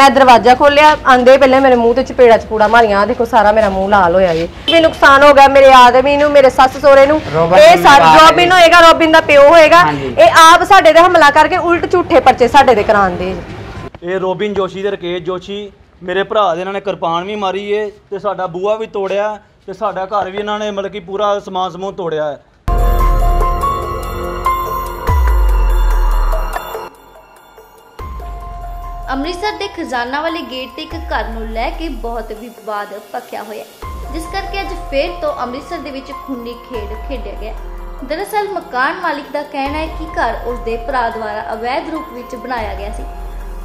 ਮੈਂ ਦਰਵਾਜ਼ਾ ਖੋਲਿਆ ਆਂਦੇ ਪਹਿਲੇ ਮੇਰੇ ਮੂੰਹ ਤੇ ਚਪੇੜਾ ਚਪੂੜਾ ਮਾਰੀਆਂ ਦੇਖੋ ਸਾਰਾ ਮੇਰਾ ਮੂੰਹ ਲਾਲ ਹੋਇਆ ਜੀ। ਵੀ ਨੁਕਸਾਨ ਹੋ ਗਿਆ ਮੇਰੇ ਆਦਮੀ ਨੂੰ ਮੇਰੇ ਸੱਸ ਸੋਹਰੇ ਨੂੰ। ਰੋਬਿਨ ਇਹ ਸਾਰਾ ਮਾਰ ਰੋਬਿਨ ਹੋਏਗਾ ਰੋਬਿਨ ਦਾ ਪਿਓ ਹੋਏਗਾ। ਹਾਂਜੀ। ਇਹ ਆਪ ਸਾਡੇ ਤੇ ਹਮਲਾ ਕਰਕੇ ਉਲਟ ਝੂਠੇ ਪਰਚੇ ਸਾਡੇ ਤੇ ਕਰਾਉਂਦੇ ਜੀ। ਇਹ ਰੋਬਿਨ ਜੋਸ਼ੀ ਤੇ ਰਕੇਸ਼ ਜੋਸ਼ੀ ਮੇਰੇ ਭਰਾ ਦੇ ਇਹਨਾਂ ਨੇ ਕਿਰਪਾਨ ਵੀ ਮਾਰੀ ਏ ਤੇ ਸਾਡਾ ਬੂਆ ਵੀ ਤੋੜਿਆ ਤੇ ਸਾਡਾ ਘਰ ਵੀ ਇਹਨਾਂ ਨੇ ਮਤਲਬ ਕਿ ਪੂਰਾ ਸਮਾਨ ਸਮੂਹ ਤੋੜਿਆ। ਹੈ ਅੰਮ੍ਰਿਤਸਰ ਦੇ ਖਜ਼ਾਨਾ ਵਾਲੇ ਗੇਟ ਤੇ ਇੱਕ ਘਰ ਨੂੰ ਲੈ ਕੇ ਬਹੁਤ ਵਿਵਾਦ ਭਖਿਆ ਹੋਇਆ ਜਿਸ ਕਰਕੇ ਅੱਜ ਫੇਰ ਤੋਂ ਅੰਮ੍ਰਿਤਸਰ ਦੇ ਵਿੱਚ ਖੂਨੀ ਖੇਡ ਖੇਡਿਆ ਗਿਆ ਦਰਅਸਲ, ਮਕਾਨ ਮਾਲਿਕ ਦਾ ਕਹਿਣਾ ਹੈ ਕਿ ਘਰ ਉਸ ਦੇ ਭਰਾ ਦੁਆਰਾ ਅਵੈਧ ਰੂਪ ਵਿੱਚ ਬਣਾਇਆ ਗਿਆ ਸੀ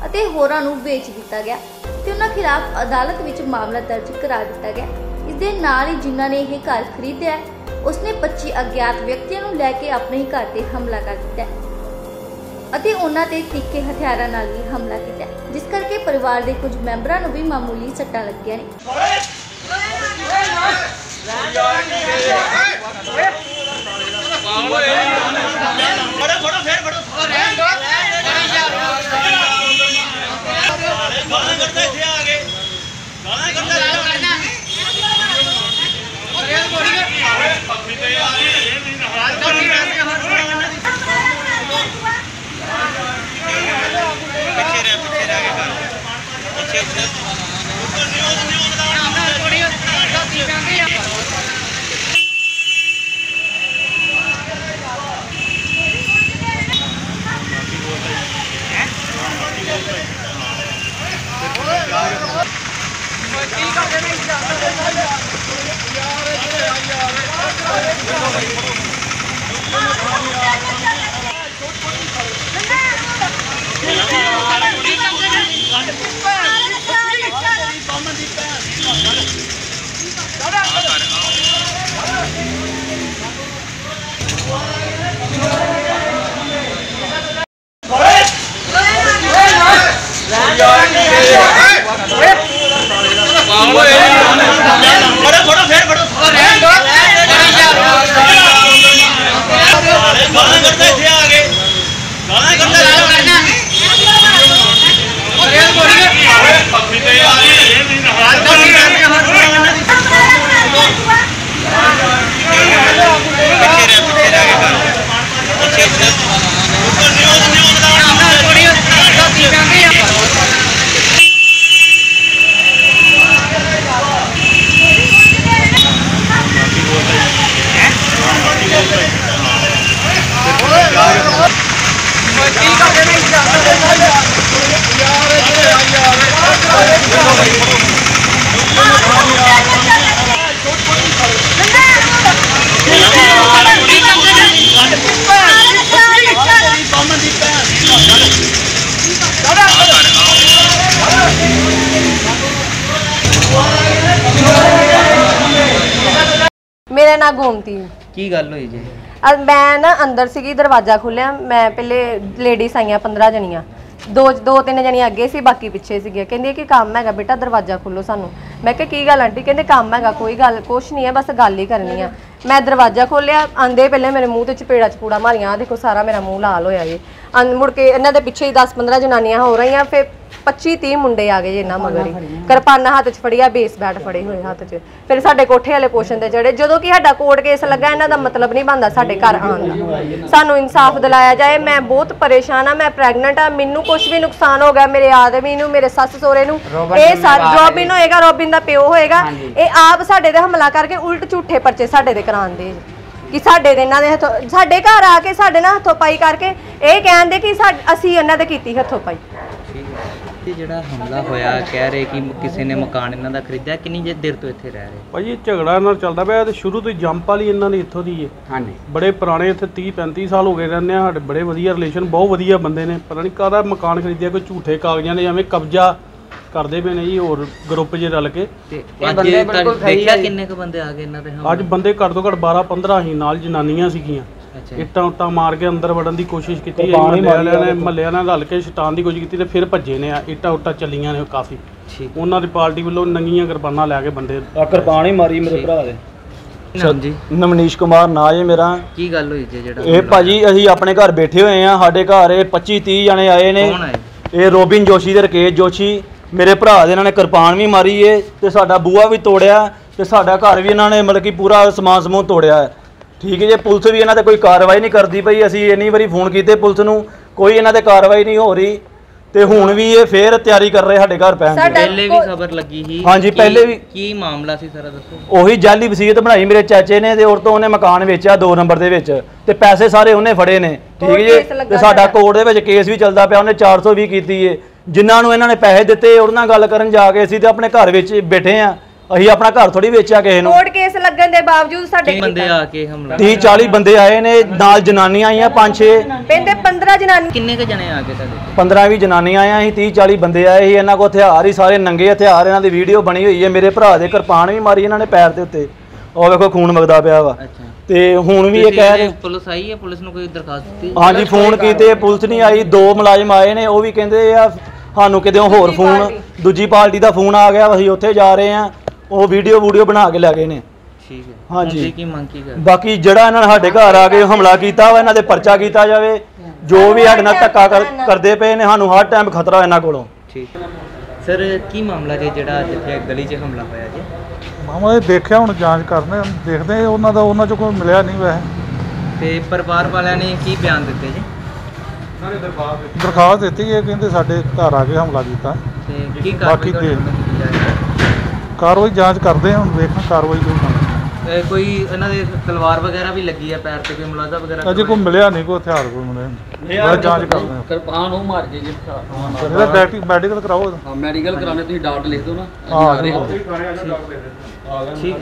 ਅਤੇ ਹੋਰਾਂ ਨੂੰ ਵੇਚ ਦਿੱਤਾ ਗਿਆ ਤੇ ਉਹਨਾਂ ਖਿਲਾਫ ਅਦਾਲਤ ਵਿੱਚ ਮਾਮਲਾ ਦਰਜ ਕਰਾ ਦਿੱਤਾ ਗਿਆ। ਇਸ ਦੇ ਨਾਲ ਹੀ ਜਿਨ੍ਹਾਂ ਨੇ ਇਹ ਘਰ ਖਰੀਦਿਆ ਉਸਨੇ 25 ਅਗਿਆਤ ਵਿਅਕਤੀਆਂ ਨੂੰ ਲੈ ਕੇ ਆਪਣੇ ਘਰ ਤੇ ਹਮਲਾ ਕਰ ਦਿੱਤਾ ਅਤੇ ਉਹਨਾਂ ਤੇ ਤਿੱਖੇ ਹਥਿਆਰਾਂ ਨਾਲ ਵੀ ਹਮਲਾ ਕੀਤਾ। ਜਿਸ ਕਰਕੇ ਪਰਿਵਾਰ ਦੇ ਕੁਝ ਮੈਂਬਰਾਂ ਨੂੰ ਵੀ ਮਾਮੂਲੀ ਸੱਟਾਂ ਲੱਗੀਆਂ ਨੇ। ਮੇਰਾ ਨਾਂ ਗੋਮਤੀ ਕੀ ਗੱਲ ਹੋਈ ਜੀ? ਅੱਜ ਮੈਂ ਨਾ ਅੰਦਰ ਸੀਗੀ ਦਰਵਾਜ਼ਾ ਖੋਲਿਆ। ਮੈਂ ਪਹਿਲੇ ਲੇਡੀਜ਼ ਆਈਆਂ 15 ਜਣੀਆਂ। ਦੋ ਦੋ ਤਿੰਨ ਜਣੀਆਂ ਅੱਗੇ ਸੀ ਬਾਕੀ ਪਿੱਛੇ ਸੀਗੀਆਂ। ਕਹਿੰਦੀ ਕਿ ਕੰਮ ਹੈਗਾ ਬੇਟਾ ਦਰਵਾਜ਼ਾ ਖੋਲੋ ਸਾਨੂੰ। ਮੈਂ ਕਿਹਾ ਕੀ ਗੱਲ ਆਂਟੀ? ਕਹਿੰਦੇ ਕੰਮ ਹੈਗਾ ਕੋਈ ਗੱਲ ਕੁਛ ਨਹੀਂ ਹੈ ਬਸ ਗੱਲ ਹੀ ਕਰਨੀ ਆ। ਮੈਂ ਦਰਵਾਜ਼ਾ ਖੋਲਿਆ ਆਂਦੇ ਪਹਿਲੇ ਮੇਰੇ ਮੂੰਹ ਤੇ ਚਪੇੜਾ ਚਪੂੜਾ ਮਾਰੀਆਂ ਆਹ ਦੇਖੋ ਸਾਰਾ ਮੇਰਾ ਮੂੰਹ ਲਾਲ ਹੋਇਆ ਜੀ। ਆਂ ਮੁੜ ਕੇ ਇਹਨਾਂ ਦੇ ਪਿੱਛੇ ਹੀ 10 15 ਜਨਾਨੀਆਂ ਹੋ ਰਹੀਆਂ ਫਿਰ 25 30 ਮੁੰਡੇ ਆ ਗਏ ਜੀ ਇਹਨਾਂ ਮਗਰ ਹੀ। ਕਿਰਪਾਨਾਂ ਹੱਥ 'ਚ ਫੜੀਆ ਬੇਸ ਬੈਟ ਫੜੇ ਹੋਏ ਹੱਥ 'ਚ। ਫਿਰ ਸਾਡੇ ਕੋਠੇ ਵਾਲੇ ਪੋਸ਼ਨ ਤੇ ਚੜੇ ਜਦੋਂ ਕਿ ਸਾਡਾ ਕੋਰਟ ਕੇਸ ਲੱਗਾ ਇਹਨਾਂ ਦਾ ਮਤਲਬ ਨਹੀਂ ਬਣਦਾ ਸਾਡੇ ਘਰ ਆਉਣ ਦਾ। ਸਾਨੂੰ ਇਨਸਾਫ ਦਿਲਾਇਆ ਜਾਏ ਮੈਂ ਬਹੁਤ ਪਰੇਸ਼ਾਨ ਆ ਮੈਂ ਪ੍ਰੈਗਨੈਂਟ ਆ ਮੈਨੂੰ ਕੁਝ ਵੀ ਨੁਕਸਾਨ ਹੋ ਗਿਆ ਮੇਰੇ ਆਦਮੀ ਨੂੰ ਮੇਰੇ ਸੱਸ ਸੋਹਰੇ ਨੂੰ ਇਹ ਸਾਰ ਮਾਰ ਰੋਬਿਨ ਹੋਏਗਾ ਰੋਬਿਨ ਦਾ ਪਿਓ ਹੋਏਗਾ ਹਾਂਜੀ। ਇਹ ਆਪ ਸਾਡੇ ਤੇ ਹਮਲਾ ਕਰਕੇ ਉਲਟ ਝੂਠੇ ਪਰਚੇ ਸਾਡੇ ਤੇ ਕਰਾਉਂਦੇ ਕਿ ਸਾਡੇ ਦੇ ਇਹਨਾਂ ਦੇ ਹੱਥੋਂ ਸਾਡੇ ਘਰ ਆ ਕੇ ਸਾਡੇ ਨਾਲ ਹੱਥੋਂ ਪਾਈ ਕਰਕੇ ਇਹ ਕਹਿੰਦੇ ਕਿ ਸਾਡ- ਅਸੀਂ ਇਹਨਾਂ ਦੇ ਕੀਤੀ ਹੱਥੋਂ ਪਾਈ। ਠੀਕ ਹੈ। ਇਹ ਜਿਹੜਾ ਹਮਲਾ ਹੋਇਆ ਕਹਿ ਰਹੇ ਕਿ ਕਿਸੇ ਨੇ ਮਕਾਨ ਇਹਨਾਂ ਦਾ ਖਰੀਦਿਆ ਕਿੰਨੀ ਜੇ ਦੇਰ ਤੋਂ ਇੱਥੇ ਰਹਿ ਰਹੇ? ਭਾਜੀ ਇਹ ਝਗੜਾ ਨਾਲ ਚੱਲਦਾ ਪਿਆ ਤੇ ਸ਼ੁਰੂ ਤੋਂ ਹੀ ਜੰਪ ਵਾਲੀ ਇਹਨਾਂ ਦੀ ਇੱਥੋਂ ਦੀ ਹੈ ਹਾਂਜੀ। ਬੜੇ ਪੁਰਾਣੇ ਇੱਥੇ 30 35 ਸਾਲ ਹੋ ਗਏ ਰਹਿੰਦੇ ਆ ਸਾਡੇ ਬੜੇ ਵਧੀਆ ਰਿਲੇਸ਼ਨ ਬਹੁਤ ਵਧੀਆ ਬੰਦੇ ਨੇ। ਪਤਾ ਨਹੀਂ ਕਾਹਦਾ ਮਕਾਨ ਖਰੀਦਿਆ ਕੋਈ ਝੂਠੇ ਕਾਗਜ਼ਾਂ ਦੇ ਐਵੇਂ ਕਬਜ਼ਾ। ਕਰਦੇ ਪਏ ਨੇ ਜੀ ਹੋਰ ਗਰੁੱਪ 'ਚ ਰਲ ਕੇ। ਤੇ ਅੱਜ ਤੱਕ ਦੇਖਿਆ ਕਿੰਨੇ ਕੁ ਬੰਦੇ ਆ ਗਏ ਇਹਨਾਂ ਦੇ ਹਮਲੇ? ਅੱਜ ਬੰਦੇ ਘੱਟ ਤੋਂ ਘੱਟ 12 15 ਹੀ ਨਾਲ ਜਨਾਨੀਆਂ ਸੀਗੀਆਂ। ਅੱਛਾ ਇੱਟਾਂ ਉੱਟਾਂ ਮਾਰ ਕੇ ਅੰਦਰ ਵੜਨ ਦੀ ਕੋਸ਼ਿਸ਼ ਕੀਤੀ ਹੈ ਮਹੱਲੇ ਵਾਲਿਆਂ ਨੇ ਮਹੱਲੇ ਨਾਲ ਰਲ ਕੇ ਛਟਾਉਣ ਦੀ ਕੋਸ਼ਿਸ਼ ਕੀਤੀ ਤੇ ਫਿਰ ਭੱਜੇ ਨੇ ਆ ਇੱਟਾਂ ਉੱਟਾਂ ਚੱਲੀਆਂ ਨੇ ਕਾਫੀ। ਠੀਕ। ਉਹਨਾਂ ਦੀ ਪਾਰਟੀ ਵੱਲੋਂ ਨੰਗੀਆਂ ਕਿਰਪਾਨਾਂ ਲੈ ਕੇ ਬੰਦੇ ਆ ਕਿਰਪਾਨ ਹੀ ਮਾਰੀ ਮੇਰੇ ਭਰਾ ਦੇ। ਨਾਮ ਜੀ? ਨਮਨੀਸ਼ ਕੁਮਾਰ ਨਾਂ ਜੇ ਮੇਰਾ। ਕੀ ਗੱਲ ਹੋਈ ਜੀ ਜਿਹੜਾ ਇਹ ਭਾਜੀ ਅਸੀਂ ਆਪਣੇ ਘਰ ਬੈਠੇ ਹੋਏ ਆ ਸਾਡੇ ਘਰ ਇਹ 25 30 ਜਣੇ ਆਏ ਨੇ। ਕੌਣ ਇਹ ਰੋਬਿਨ ਜੋਸ਼ੀ ਤੇ ਰਕੇਸ਼ ਜੋਸ਼ੀ। ਮੇਰੇ ਭਰਾ ਦੇ ਇਹਨਾਂ ਨੇ ਕਿਰਪਾਨ ਵੀ ਮਾਰੀ ਏ ਤੇ ਸਾਡਾ ਬੂਆ ਵੀ ਤੋੜਿਆ ਤੇ ਸਾਡਾ ਘਰ ਵੀ ਇਹਨਾਂ ਨੇ ਮਤਲਬ ਕਿ ਪੂਰਾ ਸਮਾਨ ਸਮੂਹ ਤੋੜਿਆ ਹੈ। ਠੀਕ ਹੈ ਜੇ ਪੁਲਿਸ ਵੀ ਇਹਨਾਂ ਤੇ ਕੋਈ ਕਾਰਵਾਈ ਨਹੀਂ ਕਰਦੀ ਪਈ ਅਸੀਂ ਇੰਨੀ ਵਾਰੀ ਫੋਨ ਕੀਤੇ ਪੁਲਿਸ ਨੂੰ ਕੋਈ ਇਹਨਾਂ ਤੇ ਕਾਰਵਾਈ ਨਹੀਂ ਹੋ ਰਹੀ ਤੇ ਹੁਣ ਵੀ ਇਹ ਫੇਰ ਤਿਆਰੀ ਕਰ ਰਹੇ ਸਾਡੇ ਘਰ ਪੈਣ ਦੀ। ਪਹਿਲੇ ਵੀ ਖਬਰ ਲੱਗੀ ਸੀ। ਹਾਂਜੀ, ਕੀ- ਪਹਿਲੇ ਵੀ- ਕੀ ਮਾਮਲਾ ਸੀ ਸਾਰਾ ਦੱਸੋ? ਉਹੀ ਜਾਲੀ ਵਸੀਅਤ ਬਣਾਈ ਮੇਰੇ ਚਾਚੇ ਨੇ ਤੇ ਉਹ ਤੋਂ ਉਹਨੇ ਮਕਾਨ ਵੇਚਿਆ 2 ਨੰਬਰ ਦੇ ਵਿੱਚ ਤੇ ਪੈਸੇ ਸਾਰੇ ਉਹਨੇ ਫੜੇ ਨੇ। ਠੀਕ ਹੈ ਕੇਸ ਜੀ ਲੱਗਾ ਤੇ ਸਾਡਾ ਸਾਡਾ। ਕੋਰਟ ਦੇ ਵਿੱਚ ਕੇਸ ਵੀ ਚੱਲਦਾ ਪਿਆ ਉਹਨੇ 420 ਕੀਤੀ ਏ। ਜਿਨ੍ਹਾਂ ਨੂੰ ਇਹਨਾਂ ਨੇ ਪੈਸੇ ਦਿੱਤੇ ਉਹਨਾਂ ਨਾਲ ਗੱਲ ਕਰਨ ਜਾ ਕੇ ਅਸੀਂ ਤੇ ਆਪਣੇ ਘਰ ਵਿੱਚ ਬੈਠੇ ਆ ਅਸੀਂ ਆਪਣਾ ਘਰ ਥੋੜੀ ਵੇਚਿਆ ਕਿਸੇ ਨੂੰ। ਕੋਰਟ ਕੇਸ ਲੱਗਣ ਦੇ ਬਾਵਜੂਦ ਸਾਡੇ ਬੰਦੇ ਆ ਕੇ ਹਮਲਾ। 30 40 ਬੰਦੇ ਆਏ ਨੇ ਨਾਲ ਜਨਾਨੀਆਂ ਆਈਆਂ 5 6 ਪੈਂਦੇ 15 ਜਨਾਨੀ ਕਿੰਨੇ ਕ ਜਣੇ ਆ ਕੇ ਤੁਹਾਡੇ 15 20 ਜਨਾਨੀਆਂ ਆਈਆਂ ਸੀ 30 40 ਬੰਦੇ ਆਏ ਸੀ। ਇਹਨਾਂ ਕੋਲ ਹਥਿਆਰ ਹੀ ਸਾਰੇ ਨੰਗੇ ਹਥਿਆਰ ਇਹਨਾਂ ਦੀ ਵੀਡੀਓ ਬਣੀ ਹੋਈ ਹੈ। ਮੇਰੇ ਭਰਾ ਦੇ ਕਿਰਪਾਨ ਵੀ ਮਾਰੀ ਇਹਨਾਂ ਨੇ ਪੈਰ ਦੇ ਉੱਤੇ। ਉਹ ਵੇਖੋ ਖੂਨ ਵਗਦਾ ਪਿਆ ਵਾ। ਅੱਛਾ। ਤੇ ਹੁਣ ਵੀ ਇਹ ਕਹਿ ਰਹੇ ਪੁਲਿਸ ਆਈ ਹੈ? ਪੁਲਿਸ ਨੂੰ ਕੋਈ ਦਰਖਾਸਤ ਦਿੱਤੀ? ਹਾਂਜੀ ਫੋਨ ਕੀਤੇ ਪੁਲਿਸ ਨਹੀਂ ਆਈ। ਦੋ ਮੁਲਾਜ਼ਮ ਆਏ ਨੇ ਉਹ ਵੀ ਕਹਿੰਦੇ ਆ ਸਾਨੂੰ ਕਿਤੇ ਹੋਰ ਫੋਨ ਦੂਜੀ ਪਾਰਟੀ ਦਾ ਫੋਨ ਆ ਗਿਆ ਅਸੀਂ ਉੱਥੇ ਜਾ ਰਹੇ ਆ ਉਹ ਵੀਡੀਓ ਵੀਡੀਓ ਬਣਾ ਕੇ ਲੈ ਗਏ ਨੇ। ਠੀਕ ਹੈ। ਹਾਂਜੀ। ਹੁਣ ਤੁਸੀਂ ਕੀ ਮੰਗ ਕੀ ਕਰ ਬਾਕੀ ਜਿਹੜਾ ਇਹਨਾਂ ਨੇ ਸਾਡੇ ਘਰ ਆ ਕੇ ਹਮਲਾ ਕੀਤਾ ਵਾ ਇਹਨਾਂ ਦੇ ਪਰਚਾ ਕੀਤਾ ਜਾਵੇ ਜੋ ਵੀ ਸਾਡੇ ਨਾਲ ਧੱਕਾ ਕਰ- ਕਰਦੇ ਪਏ ਨੇ ਸਾਨੂੰ ਹਰ ਟਾਈਮ ਖਤਰਾ ਇਹਨਾਂ ਕੋਲੋਂ। ਠੀਕ। ਸਰ ਕੀ ਮਾਮਲਾ ਜੀ ਜਿਹੜਾ ਜਿੱਥੇ ਗਲੀ 'ਚ ਹਮਲਾ ਹੋਇਆ ਜੀ? ਮਾਮਾ ਇਹ ਦੇਖਿਆ ਹੁਣ ਜਾਂਚ ਕਰਨੇ ਦੇਖਦੇ ਹਾਂ ਉਹਨਾਂ ਦਾ ਉਹਨਾਂ ਚੋਂ ਕੋਈ ਮਿਲਿਆ ਨਹੀਂ ਵੈਸੇ। ਤੇ ਪਰਿਵਾਰ ਵਾਲਿਆਂ ਨੇ ਕੀ ਬਿਆਨ ਦਿੱਤੇ ਜੀ? ਦਰਖਾਸਤ ਦਿੱਤੀ। ਹੈ ਕਹਿੰਦੇ ਸਾਡੇ ਘਰ ਆ ਕੇ ਹਮਲਾ ਕੀਤਾ। ਤੇ ਕੀ ਬਾਕੀ ਕਾਰਵਾਈ ਦੇ- ਕੀਤੀ ਜਾ ਰਹੀ ਕਾਰਵਾਈ ਜਾਂਚ ਕਰਦੇ ਹਾਂ ਹੁਣ ਵੇਖਾਂ ਕਾਰਵਾਈ ਜੋ ਬਣਦੀ ਹੈ? ਇਹ ਕੋਈ ਇਹਨਾਂ ਦੇ ਤਲਵਾਰ ਵਗੈਰਾ ਵੀ ਲੱਗੀ ਹੈ ਪੈਰ ਤੇ ਕੋਈ ਮੁਲਾਜ਼ਾ ਵਗੈਰਾ ਅਜੇ ਕੋਈ? ਮਿਲਿਆ ਨਹੀਂ ਕੋਈ ਹਥਿਆਰ ਕੋਈ ਮਿਲਿਆ ਬਸ ਜਾਂਚ ਕਰਦੇ ਹਾਂ। ਕਿਰਪਾਨ ਉਹ ਮਾਰ ਕੇ ਜੀ ਇਹਦਾ ਮੈਡੀ- ਮੈਡੀਕਲ ਕਰਾਓ ਇਹਦਾ। ਮੈਡੀਕਲ ਕਰਾਣੇ ਤੁਸੀਂ ਡਾਕਟਰ ਲਿਖ ਦਿਓ ਨਾ। ਹਾਂ। ਅਸੀਂ ਆ ਰਹੇ ਹਾਂ। ਠੀਕ।